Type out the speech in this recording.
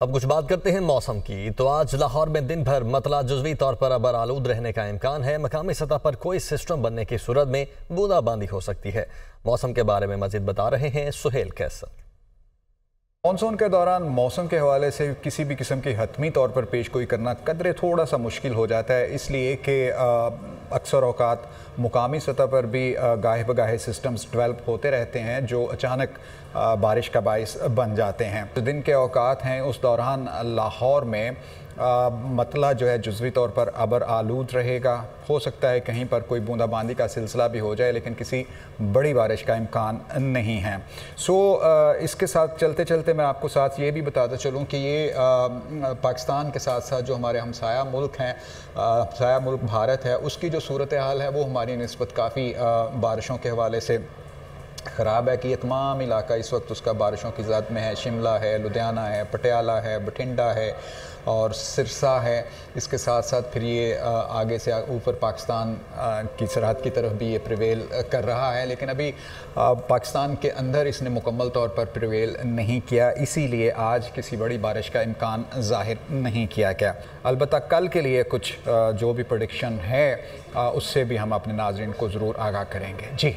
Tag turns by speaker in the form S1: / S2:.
S1: अब कुछ बात करते हैं मौसम की। तो आज लाहौर में दिन भर मतला जुजवी तौर पर अबर आलूद रहने का इम्कान है। मकामी सतह पर कोई सिस्टम बनने की सूरत में बूंदाबांदी हो सकती है। मौसम के बारे में मजीद बता रहे हैं सुहेल कैसर।
S2: मानसून के दौरान मौसम के हवाले से किसी भी किस्म की हतमी तौर पर पेश गोई करना कदरे थोड़ा सा मुश्किल हो जाता है, इसलिए कि अक्सर अवकात मुकामी सतह पर भी गाहे बगाहे सिस्टम्स डेवलप होते रहते हैं, जो अचानक बारिश का बायस बन जाते हैं। तो दिन के अवकात हैं, उस दौरान लाहौर में मतला जो है, जुजवी तौर पर अबर आलूद रहेगा। हो सकता है कहीं पर कोई बूंदाबांदी का सिलसिला भी हो जाए, लेकिन किसी बड़ी बारिश का इम्कान नहीं है। सो इसके साथ चलते चलते मैं आपको साथ ये भी बताता चलूँ कि ये पाकिस्तान के साथ साथ जो हमारे हमसाया मुल्क हैं हमसाया मुल्क भारत है, उसकी जो सूरत हाल है वो हमारी नस्बत काफ़ी बारिशों के हवाले से ख़राब है कि ये तमाम इलाका इस वक्त उसका बारिशों की ज़द में है। शिमला है, लुधियाना है, पटियाला है, बठिंडा है और सिरसा है। इसके साथ साथ फिर ये आगे से ऊपर पाकिस्तान की सरहद की तरफ़ भी ये प्रिवेल कर रहा है। लेकिन अभी पाकिस्तान के अंदर इसने मुकम्मल तौर पर प्रिवेल नहीं किया। इसीलिए आज किसी बड़ी बारिश का इम्कान ज़ाहिर नहीं किया गया। अलबत् कल के लिए कुछ जो भी प्रोडिक्शन है उससे भी हम अपने नाजरन को ज़रूर आगाह करेंगे। जी।